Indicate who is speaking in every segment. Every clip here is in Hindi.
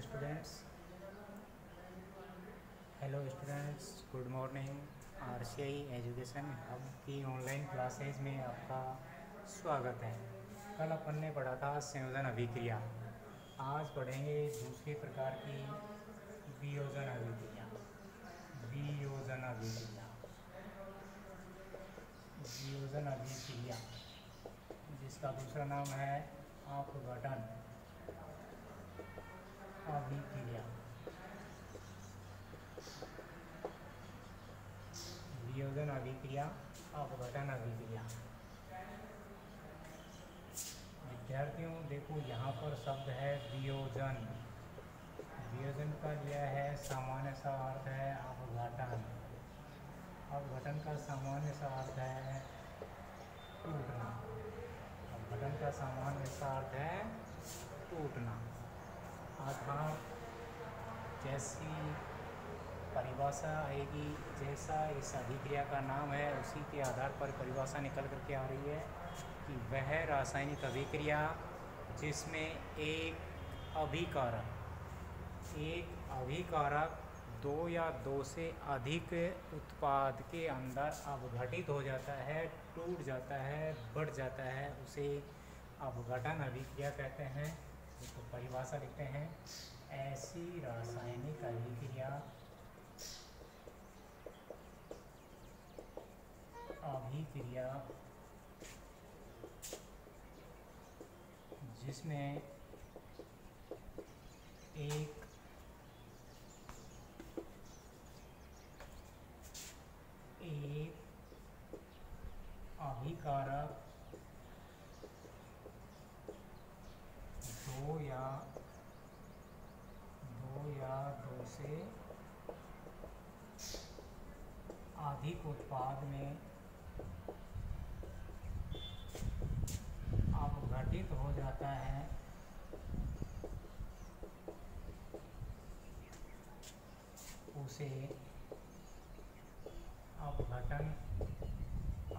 Speaker 1: Students hello students good morning R C I education hub की ऑनलाइन क्लासेज में आपका स्वागत है। कल अपन ने पढ़ा था संयोजन अभिक्रिया। आज पढ़ेंगे दूसरे प्रकार की वियोजन अभिक्रिया। वियोजन अभिक्रिया। वियोजन अभिक्रिया, जिसका दूसरा नाम है अपघटन अभिक्रिया। वियोजन अभिक्रिया। अपघटन अभिक्रिया विद्यार्थियों, देखो, यहाँ पर शब्द है वियोजन। वियोजन का लिया है, सामान्य सा अर्थ है अपघटन अपघटन का सामान्य सा अर्थ है टूटना। अपघटन का सामान्य सा अर्थ है टूटना। अर्थात जैसी परिभाषा आएगी, जैसा इस अभिक्रिया का नाम है, उसी के आधार पर परिभाषा निकल करके आ रही है कि वह रासायनिक अभिक्रिया जिसमें एक अभिकारक एक अभिकारक दो या दो से अधिक उत्पाद के अंदर अवघटित हो जाता है, टूट जाता है, बढ़ जाता है, उसे अवघटन अभिक्रिया कहते हैं। तो परिभाषा लिखते हैं ऐसी रासायनिक अभिक्रिया अभिक्रिया जिसमें एक एक अभिकारक दो या दो या दो से अधिक उत्पाद में अपघटित हो जाता है उसे अपघटन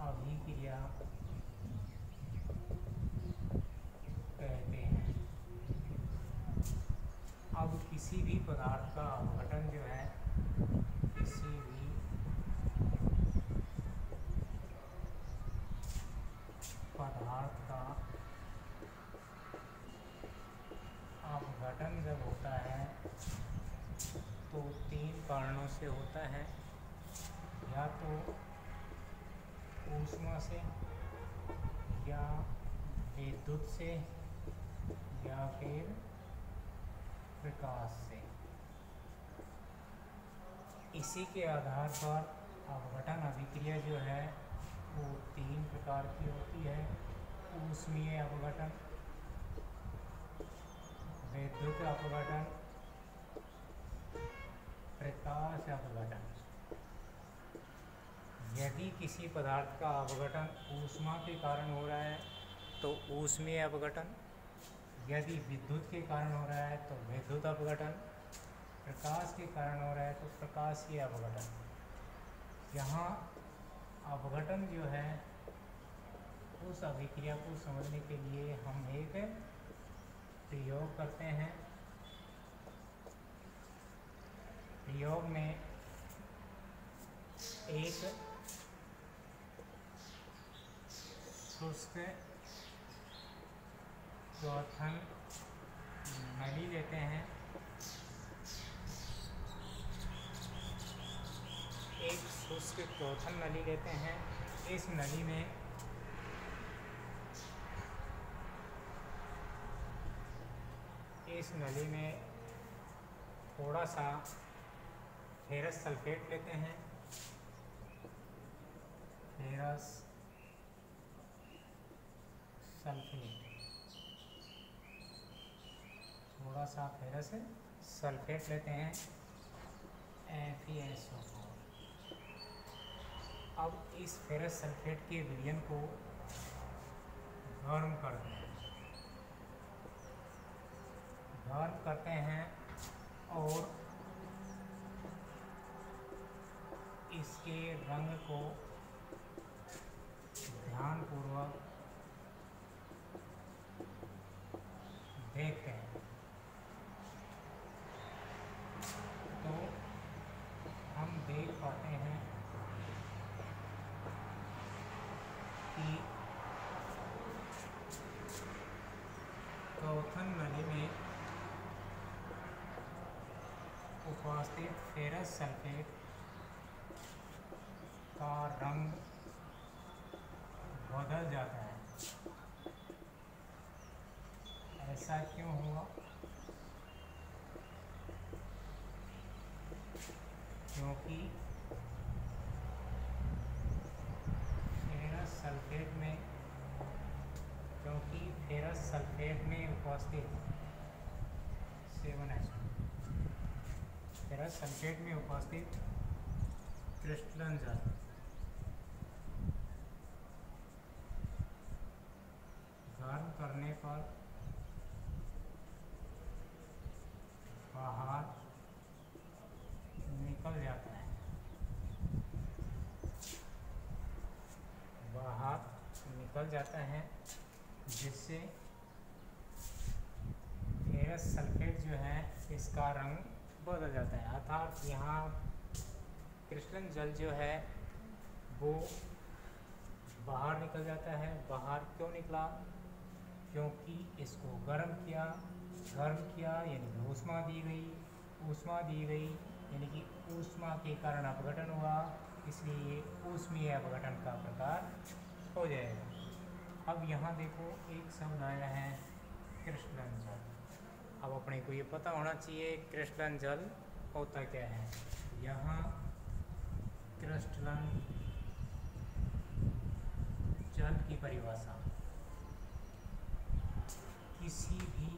Speaker 1: अभिक्रिया कहते हैं अब किसी भी पदार्थ का अपघटन जो है किसी भी पदार्थ का अपघटन जब होता है तो तीन कारणों से होता है। या तो ऊष्मा से, या विद्युत से, या फिर प्रकाश से। इसी के आधार पर अपघटन अभिक्रिया जो है, वो तीन प्रकार की होती है। ऊष्मीय अपघटन, विद्युत अपघटन, प्रकाश अपघटन। यदि किसी पदार्थ का अपघटन ऊष्मा के कारण हो रहा है तो ऊष्मीय अपघटन। यदि विद्युत के कारण हो रहा है तो विद्युत अपघटन। प्रकाश के कारण हो रहा है तो प्रकाशीय अवघटन यहाँ अवघटन जो है, उस अभिक्रिया को समझने के लिए हम एक प्रयोग करते हैं। प्रयोग में एक शुष्क क्लोथन नली लेते हैं एक शुष्क क्लोथन नली लेते हैं। इस नली में इस नली में थोड़ा सा फेरस सल्फेट लेते हैं। Ferrous sulphate. थोड़ा सा फेरस सल्फेट लेते हैं। एफ़ ई एस ओ अब इस फेरस सल्फेट के विलयन को गर्म कर दें। गर्म करते हैं और इसके रंग को लोथन नली में उपस्थित फेरस सल्फेट का रंग बदल जाता है। ऐसा क्यों हुआ? क्योंकि फेरस सल्फेट में क्योंकि फेरस सल्फेट में उपस्थित सेवन एच फेरस सल्फेट में उपस्थित क्रिस्टलन जल। गर्म करने पर बाहर निकल जाता है। बाहर निकल जाता है, जिससे फेरस सल्फेट जो है, इसका रंग बदल जाता है। अर्थात यहाँ क्रिस्टलन जल जो है, वो बाहर निकल जाता है। बाहर क्यों निकला? क्योंकि इसको गर्म किया गर्म किया, यानी ऊष्मा दी गई। ऊष्मा दी गई, यानी कि ऊष्मा के कारण अपघटन हुआ। इसलिए ये ऊष्मीय अपघटन का प्रकार हो जाएगा। अब यहाँ देखो, एक शब्द आया है क्रिस्टलन जल। अब अपने को ये पता होना चाहिए क्रिस्टलन जल होता क्या है? यहाँ क्रिस्टलन जल की परिभाषा। किसी भी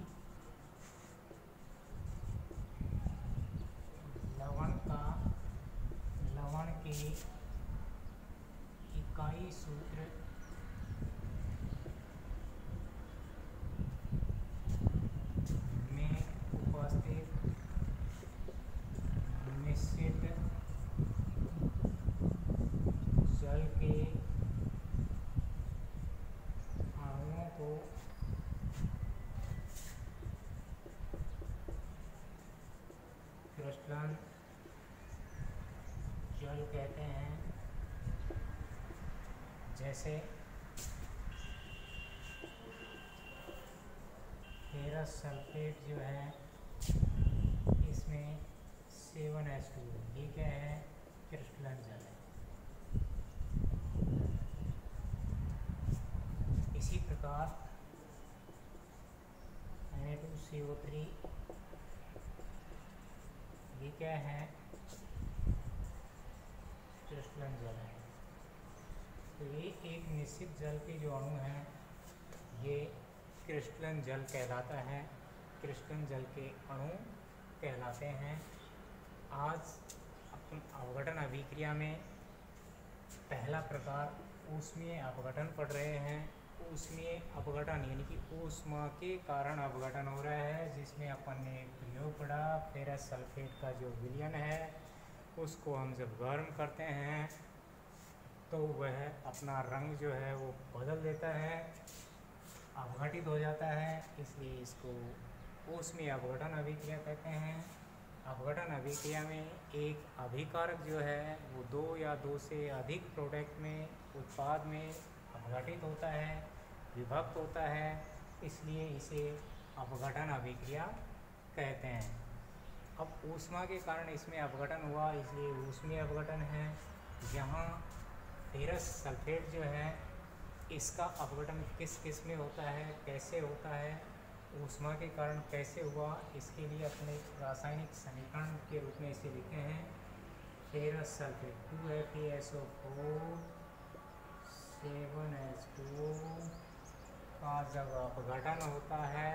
Speaker 1: लवण का, लवण के इकाई सूत्र में उपस्थित निश्चित जल के अणुओं को क्रिस्टलन जल कहते हैं, जैसे फेरस सल्फेट जो है, इसमें सेवन एस टू ये क्या है? क्रिस्टलन जल है। इसी प्रकार Na2CO3 ये क्या है? क्रिस्टलन जल है। तो ये एक निश्चित जल के जो अणु हैं, ये क्रिस्टलन जल कहलाता है। क्रिस्टलन जल के अणु कहलाते हैं। आज अपन अवघटन अभिक्रिया में पहला प्रकार ऊष्मीय अपघटन पढ़ रहे हैं। ऊष्मीय अपघटन यानी कि ऊष्मा के कारण अपघटन हो रहा है, जिसमें अपन ने प्रयोग पढ़ा। फेरस सल्फेट का जो विलयन है उसको हम जब गर्म करते हैं तो वह अपना रंग जो है वो बदल देता है, अवघटित हो जाता है, इसलिए इसको उसमें अवघटन अभिक्रिया कहते हैं। अपघटन अभिक्रिया में एक अभिकारक जो है, वो दो या दो से अधिक प्रोडक्ट में, उत्पाद में अवघटित होता है, विभक्त होता है, इसलिए इसे अपघटन अभिक्रिया कहते हैं। अब ऊष्मा के कारण इसमें अपघटन हुआ, इसलिए ऊष्मीय अपघटन है। यहाँ फेरस सल्फेट जो है, इसका अपघटन किस किसमें होता है, कैसे होता है, ऊष्मा के कारण कैसे हुआ, इसके लिए अपने रासायनिक समीकरण के रूप में इसे लिखे हैं। Ferrous sulphate two F S O four seven S two का जब अपघटन होता है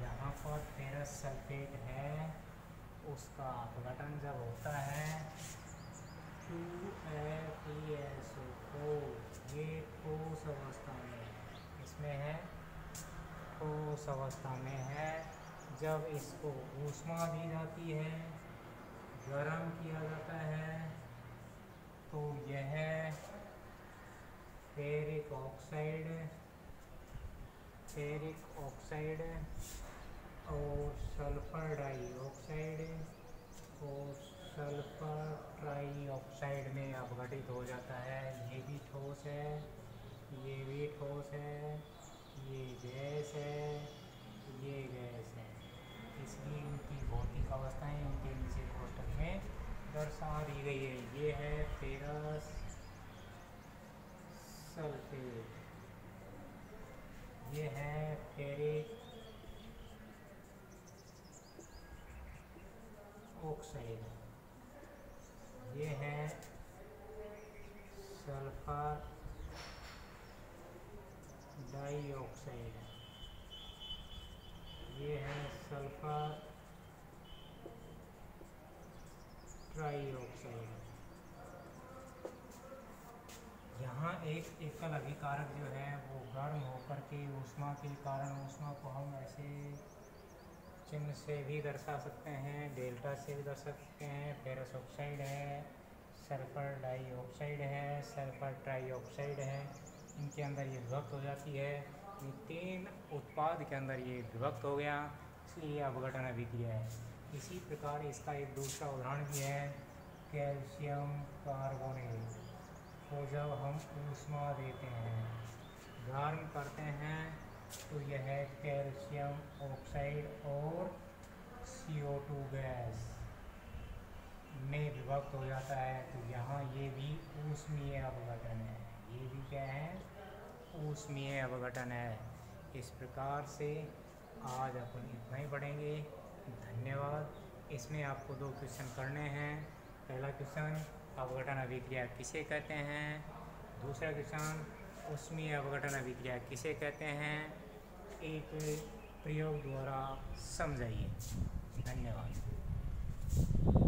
Speaker 1: यहाँ पर फेरस सल्फेट है, उसका अपघटन जब होता है टू एस ओ ये ठोस अवस्था में है। इसमें है, ठोस अवस्था में है, जब इसको ऊष्मा दी जाती है गर्म किया जाता है तो यह फेरिक ऑक्साइड फेरिक ऑक्साइड और सल्फ़र डाइऑक्साइड और सल्फ़र ट्राइऑक्साइड में अपघटित हो जाता है। ये भी ठोस है, ये भी ठोस है, ये गैस है, ये गैस है। इसलिए इनकी भौतिक अवस्थाएँ इनके नीचे कोष्टक में दर्शा दी गई है। ये है फेरस सल्फेट। ये है फेरिक ऑक्साइड ये है सल्फ़र डाइऑक्साइड। ये है सल्फ़र ट्राईऑक्साइड यहाँ एक एकल अभिकारक जो है, वो गर्म होकर के ऊष्मा के कारण, ऊष्मा को हम ऐसे चिन्ह से भी दर्शा सकते हैं, डेल्टा से भी दर्शा सकते हैं फेरस ऑक्साइड है, सल्फ़र डाइऑक्साइड है, सल्फ़र ट्राईऑक्साइड है, इनके अंदर ये विभक्त हो जाती है। ये तीन उत्पाद के अंदर ये विभक्त हो गया, इसलिए अपघटन अभिक्रिया है। इसी प्रकार इसका एक दूसरा उदाहरण भी है, कैल्शियम कार्बोनेट। को जब हम ऊष्मा देते हैं, गर्म करते हैं तो यह है कैल्शियम ऑक्साइड और CO2 गैस। में विभक्त हो जाता है तो यहाँ ये भी ऊष्मीय अवघटन है। ये भी क्या है? ऊष्मीय अवघटन है। इस प्रकार से आज अपन इतना ही पढ़ेंगे। धन्यवाद। इसमें आपको दो क्वेश्चन करने हैं। पहला क्वेश्चन अवघटन अभिक्रिया किसे कहते हैं? दूसरा क्वेश्चन उसमें अवघटन अभिक्रिया किसे कहते हैं? एक प्रयोग द्वारा समझाइए। धन्यवाद।